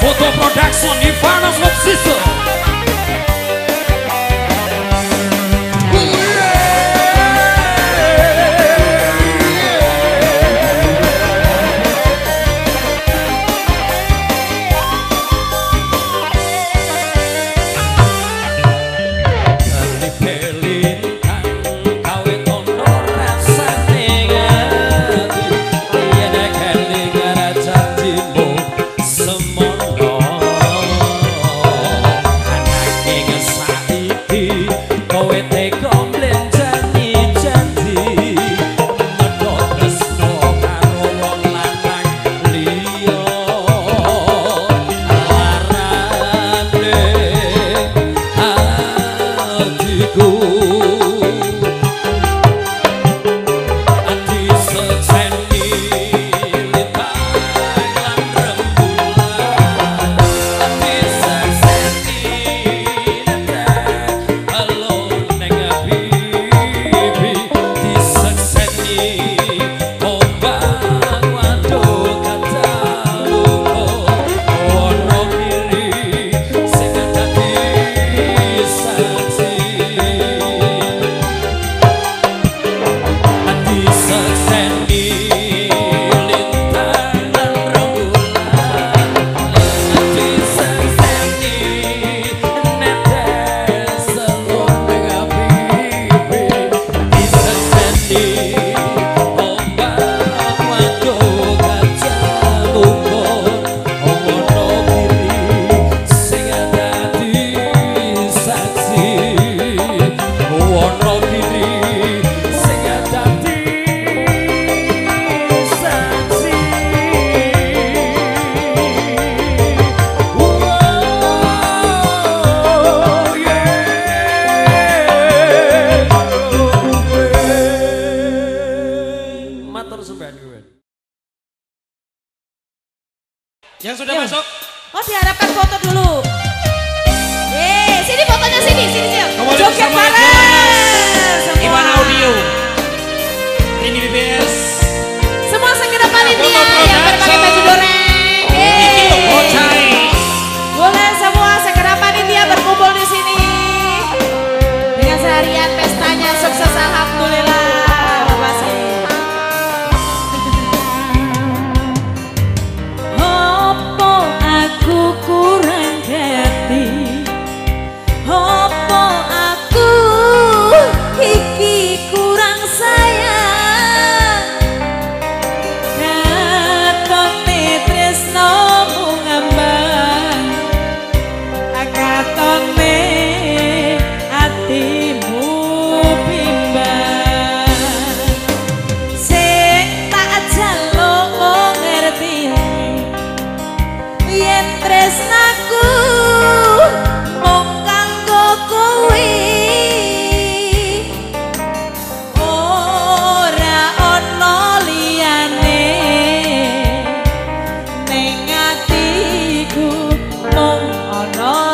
photo production in front of sister. Iwan Audio. Rini Semua segera kali dia. no